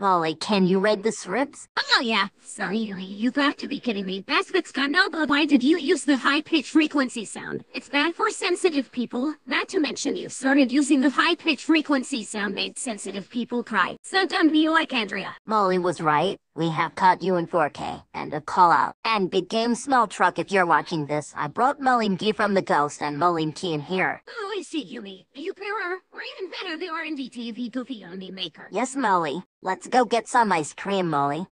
Molly, can you read the scripts? Oh yeah. Sorry, you, you've got to be kidding me. That's what's gone over. Why did you use the high-pitched frequency sound? It's bad for sensitive people. Not to mention you started using the high-pitched frequency sound made sensitive people cry. So don't be like Andrea. Molly was right. We have caught you in 4K. And a call out. And Big Game Small Truck, if you're watching this, I brought Molly McGee from the Ghost and Molly McGee in here. Oh, I see, Yumi. You better, or even better, the R&D TV Goofy Only Maker. Yes, Molly. Let's go get some ice cream, Molly.